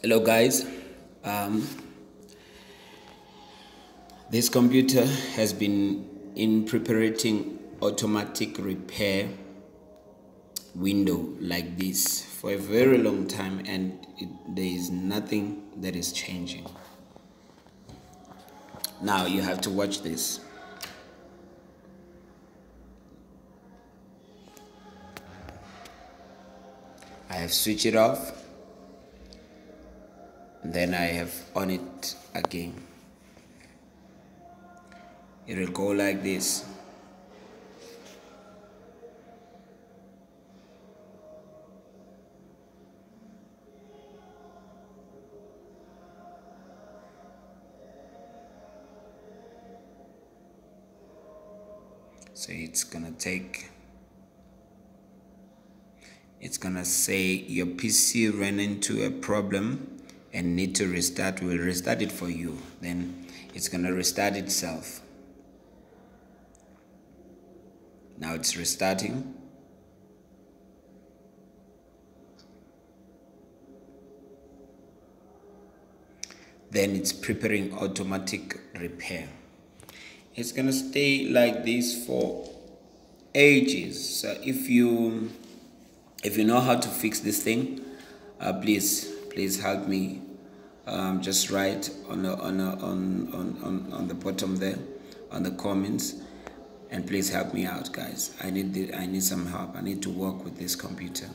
hello guys. Um, this computer has been in preparing automatic repair window like this for a very long time and it, there is nothing that is changing. Now you have to watch this. I have switched it off then I have on it again. It will go like this. So it's gonna take it's gonna say your PC ran into a problem and need to restart we'll restart it for you. Then it's gonna restart itself. Now it's restarting. Then it's preparing automatic repair. It's gonna stay like this for ages. So if you if you know how to fix this thing uh, please please help me um, just write on, on, a, on, on, on the bottom there on the comments and please help me out guys. I need the, i need some help. I need to work with this computer